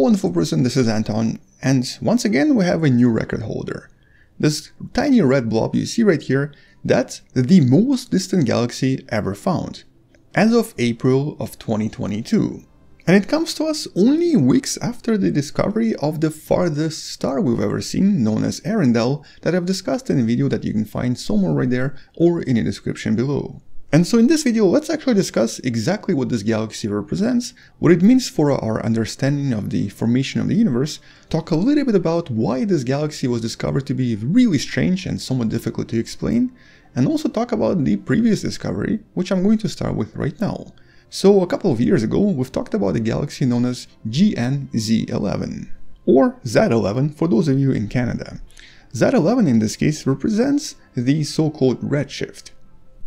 Hello wonderful person, this is Anton, and once again we have a new record holder. This tiny red blob you see right here, that's the most distant galaxy ever found, as of April of 2022. And it comes to us only weeks after the discovery of the farthest star we've ever seen, known as Earendel, that I've discussed in a video that you can find somewhere right there or in the description below. And so in this video, let's actually discuss exactly what this galaxy represents, what it means for our understanding of the formation of the universe, talk a little bit about why this galaxy was discovered to be really strange and somewhat difficult to explain, and also talk about the previous discovery, which I'm going to start with right now. So a couple of years ago, we've talked about a galaxy known as GNZ11, or Z11 for those of you in Canada. Z11 in this case represents the so-called redshift.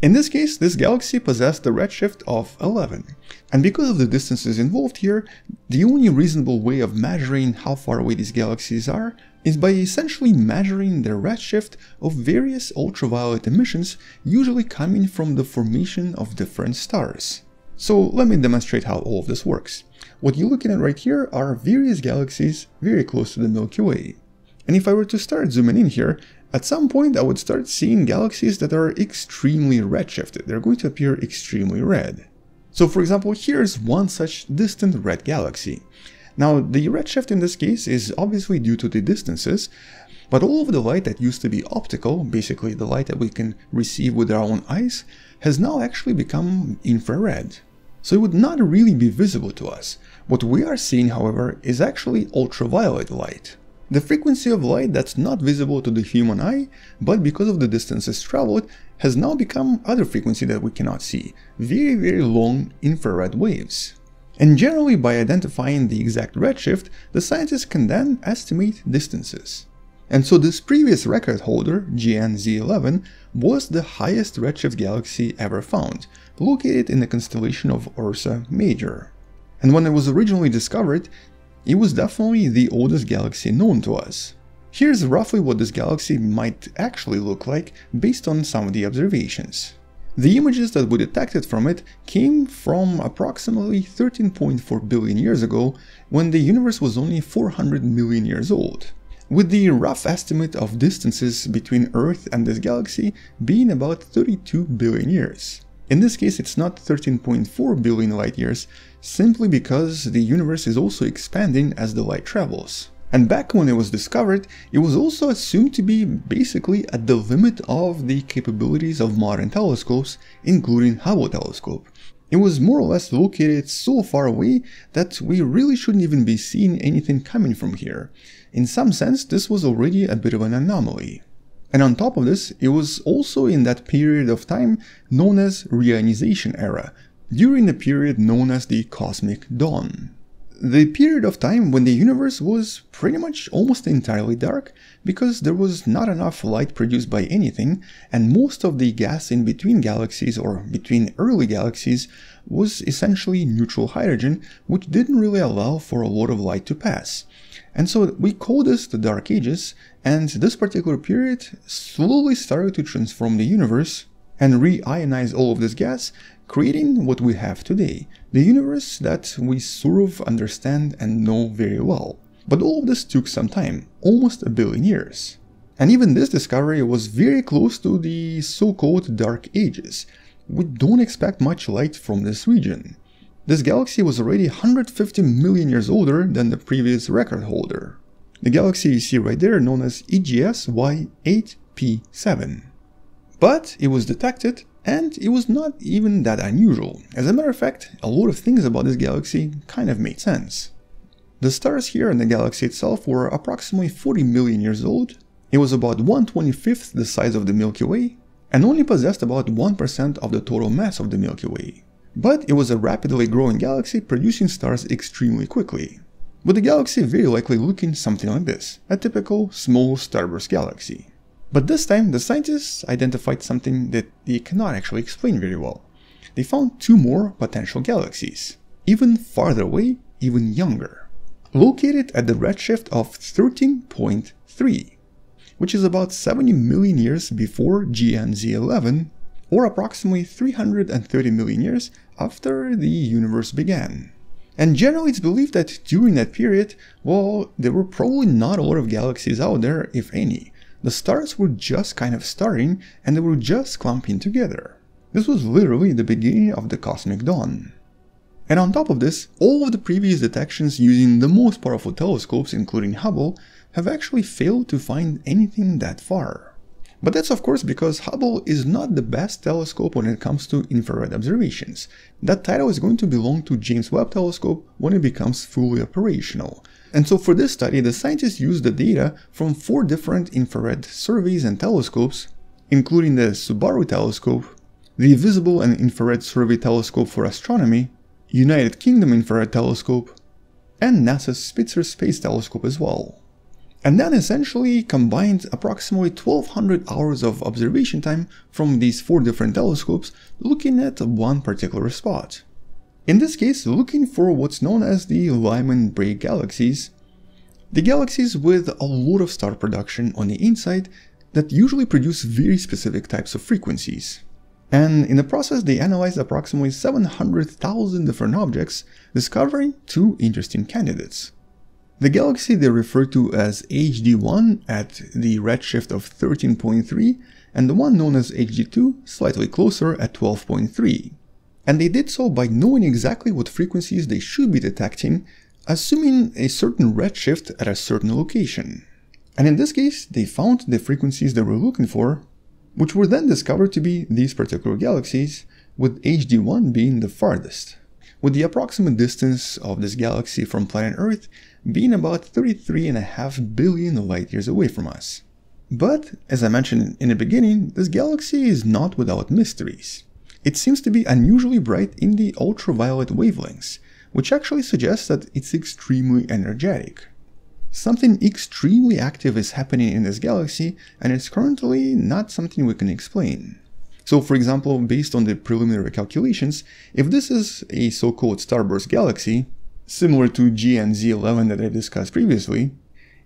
In this case, this galaxy possessed a redshift of 11. And because of the distances involved here, the only reasonable way of measuring how far away these galaxies are is by essentially measuring the redshift of various ultraviolet emissions usually coming from the formation of different stars. So let me demonstrate how all of this works. What you're looking at right here are various galaxies very close to the Milky Way. And if I were to start zooming in here, at some point I would start seeing galaxies that are extremely redshifted. They're going to appear extremely red. So for example, here's one such distant red galaxy. Now the redshift in this case is obviously due to the distances, but all of the light that used to be optical, basically the light that we can receive with our own eyes, has now actually become infrared. So it would not really be visible to us. What we are seeing, however, is actually ultraviolet light. The frequency of light that's not visible to the human eye, but because of the distances traveled, has now become other frequency that we cannot see, very very long infrared waves. And generally by identifying the exact redshift, the scientists can then estimate distances. And so this previous record holder, GNZ11, was the highest redshift galaxy ever found, located in the constellation of Ursa Major. And when it was originally discovered, it was definitely the oldest galaxy known to us. Here's roughly what this galaxy might actually look like based on some of the observations. The images that we detected from it came from approximately 13.4 billion years ago, when the universe was only 400 million years old, with the rough estimate of distances between Earth and this galaxy being about 32 billion years. In this case, it's not 13.4 billion light years, simply because the universe is also expanding as the light travels. And back when it was discovered, it was also assumed to be basically at the limit of the capabilities of modern telescopes, including Hubble telescope. It was more or less located so far away that we really shouldn't even be seeing anything coming from here. In some sense, this was already a bit of an anomaly. And on top of this, it was also in that period of time known as reionization era, during the period known as the Cosmic Dawn. The period of time when the universe was pretty much almost entirely dark because there was not enough light produced by anything and most of the gas in between galaxies or between early galaxies was essentially neutral hydrogen which didn't really allow for a lot of light to pass. And so we call this the Dark Ages, and this particular period slowly started to transform the universe and re-ionize all of this gas, creating what we have today, the universe that we sort of understand and know very well. But all of this took some time, almost a billion years. And even this discovery was very close to the so-called Dark Ages. We don't expect much light from this region. This galaxy was already 150 million years older than the previous record holder. The galaxy you see right there known as EGS Y8P7. But it was detected and it was not even that unusual. As a matter of fact, a lot of things about this galaxy kind of made sense. The stars here in the galaxy itself were approximately 40 million years old, it was about 125th the size of the Milky Way, and only possessed about 1% of the total mass of the Milky Way. But it was a rapidly growing galaxy producing stars extremely quickly, with the galaxy very likely looking something like this, a typical small starburst galaxy. But this time the scientists identified something that they cannot actually explain very well. They found two more potential galaxies, even farther away, even younger, located at the redshift of 13.3, which is about 70 million years before GNZ11 or approximately 330 million years after the universe began. And generally it's believed that during that period, well, there were probably not a lot of galaxies out there, if any. The stars were just kind of starting and they were just clumping together. This was literally the beginning of the cosmic dawn. And on top of this, all of the previous detections using the most powerful telescopes, including Hubble, have actually failed to find anything that far. But that's of course because Hubble is not the best telescope when it comes to infrared observations. That title is going to belong to James Webb Telescope when it becomes fully operational. And so for this study, the scientists used the data from four different infrared surveys and telescopes, including the Subaru telescope, the Visible and Infrared Survey Telescope for Astronomy, United Kingdom Infrared Telescope, and NASA's Spitzer Space Telescope as well. And then essentially combined approximately 1200 hours of observation time from these four different telescopes looking at one particular spot. In this case, looking for what's known as the Lyman break galaxies, the galaxies with a lot of star production on the inside that usually produce very specific types of frequencies. And in the process, they analyzed approximately 700,000 different objects, discovering two interesting candidates. The galaxy they refer to as HD1 at the redshift of 13.3 and the one known as HD2 slightly closer at 12.3. And they did so by knowing exactly what frequencies they should be detecting, assuming a certain redshift at a certain location. And in this case, they found the frequencies they were looking for which were then discovered to be these particular galaxies, with HD1 being the farthest, with the approximate distance of this galaxy from planet Earth being about 33.5 billion light years away from us. But, as I mentioned in the beginning, this galaxy is not without mysteries. It seems to be unusually bright in the ultraviolet wavelengths, which actually suggests that it's extremely energetic. Something extremely active is happening in this galaxy and it's currently not something we can explain. So for example, based on the preliminary calculations, if this is a so-called starburst galaxy, similar to GNZ11 that I discussed previously,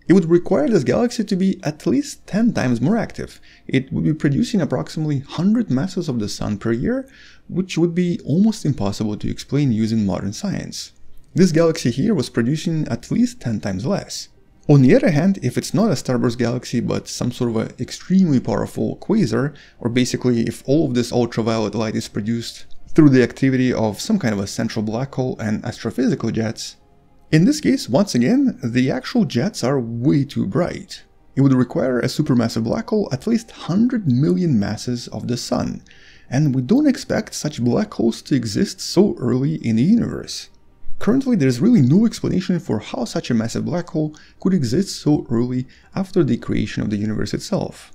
it would require this galaxy to be at least 10 times more active. It would be producing approximately 100 masses of the Sun per year, which would be almost impossible to explain using modern science. This galaxy here was producing at least 10 times less. On the other hand, if it's not a starburst galaxy but some sort of an extremely powerful quasar, or basically if all of this ultraviolet light is produced through the activity of some kind of a central black hole and astrophysical jets, in this case, once again, the actual jets are way too bright. It would require a supermassive black hole at least 100 million masses of the Sun, and we don't expect such black holes to exist so early in the universe. Currently, there's really no explanation for how such a massive black hole could exist so early after the creation of the universe itself.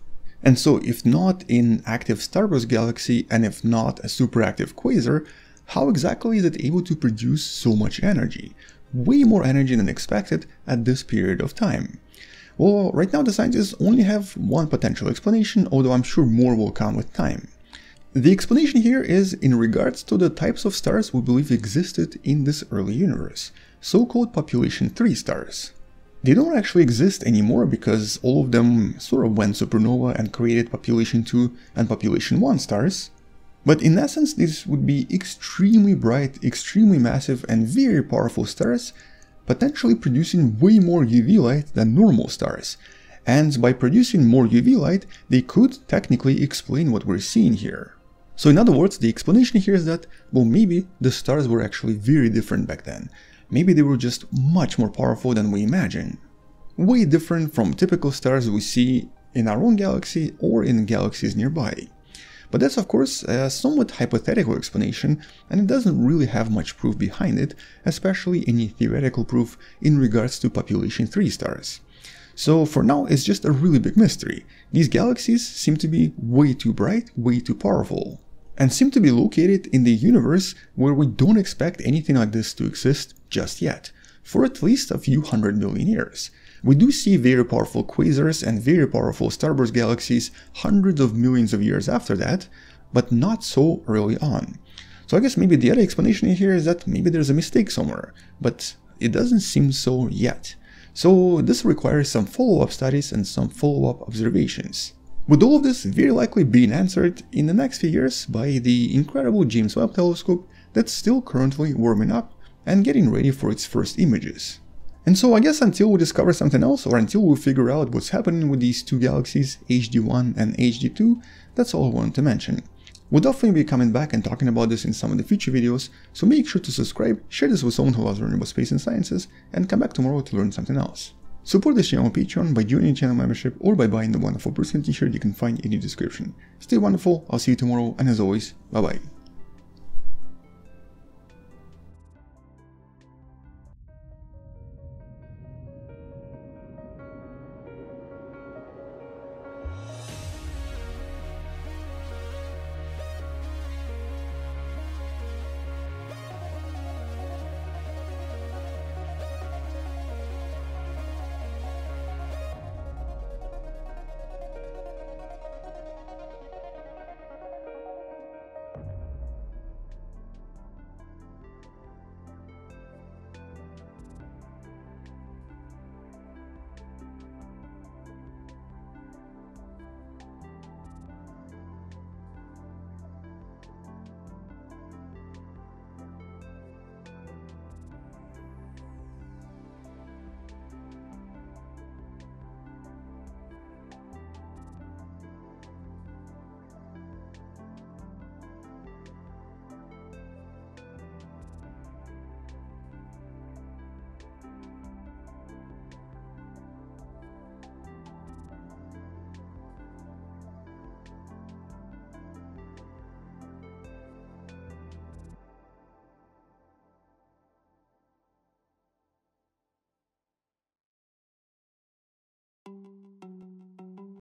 And so, if not an active starburst galaxy and if not a superactive quasar, how exactly is it able to produce so much energy? Way more energy than expected at this period of time. Well, right now the scientists only have one potential explanation, although I'm sure more will come with time. The explanation here is in regards to the types of stars we believe existed in this early universe, so-called population 3 stars. They don't actually exist anymore because all of them sort of went supernova and created population 2 and population 1 stars. But in essence, these would be extremely bright, extremely massive and very powerful stars, potentially producing way more UV light than normal stars. And by producing more UV light, they could technically explain what we're seeing here. So in other words, the explanation here is that, well, maybe the stars were actually very different back then. Maybe they were just much more powerful than we imagine. Way different from typical stars we see in our own galaxy or in galaxies nearby. But that's of course a somewhat hypothetical explanation and it doesn't really have much proof behind it, especially any theoretical proof in regards to population 3 stars. So for now it's just a really big mystery. These galaxies seem to be way too bright, way too powerful and seem to be located in the universe where we don't expect anything like this to exist just yet, for at least a few hundred million years. We do see very powerful quasars and very powerful starburst galaxies hundreds of millions of years after that, but not so early on. So I guess maybe the other explanation here is that maybe there's a mistake somewhere, but it doesn't seem so yet. So this requires some follow-up studies and some follow-up observations. With all of this very likely being answered in the next few years by the incredible James Webb Telescope that's still currently warming up and getting ready for its first images. And so I guess until we discover something else or until we figure out what's happening with these two galaxies, HD1 and HD2, that's all I wanted to mention. We'll definitely be coming back and talking about this in some of the future videos, so make sure to subscribe, share this with someone who loves learning about space and sciences, and come back tomorrow to learn something else. Support this channel on Patreon by joining channel membership or by buying the wonderful person t-shirt you can find in the description. Stay wonderful, I'll see you tomorrow, and as always, bye bye.